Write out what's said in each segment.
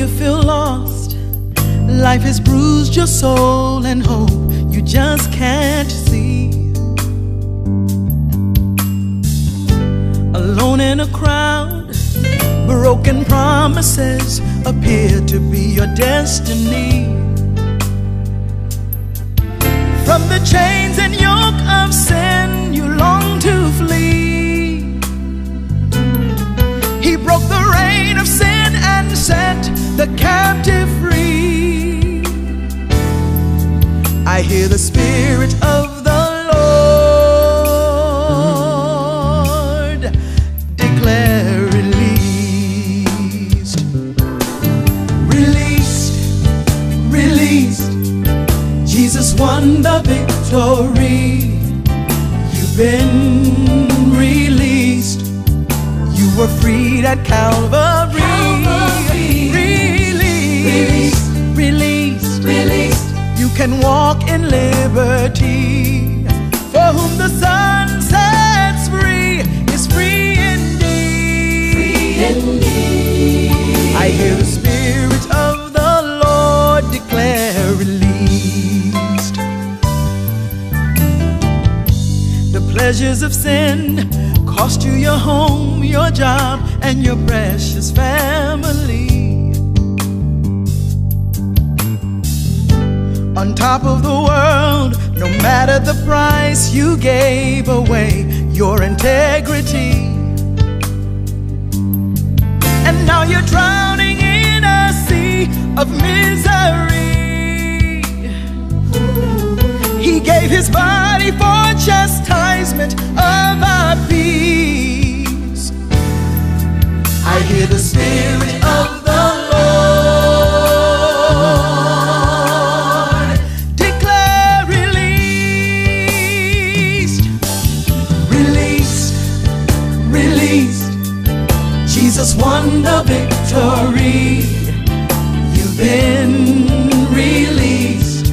you feel lost. Life has bruised your soul and hope you just can't see. Alone in a crowd, broken promises appear to be your destiny. From the chains and yoke of sin, the captive free. I hear the Spirit of the Lord declare released. Released, released. Jesus won the victory. You've been released. You were freed at Calvary. Can walk in liberty. For whom the Son sets free is free indeed. Free indeed. I hear the Spirit of the Lord declare released. The pleasures of sin cost you your home, your job, and your precious family. Top of the world, no matter the price you gave away, your integrity. And now you're drowning in a sea of misery. He gave his body for chastisement Jesus won the victory. You've been released.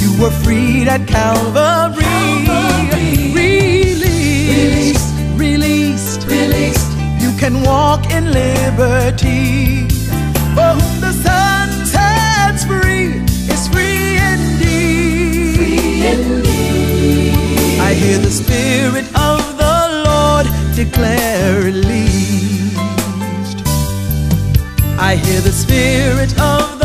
You were freed at Calvary. Calvary. Released, released, Released. You can walk in liberty. I hear the Spirit of the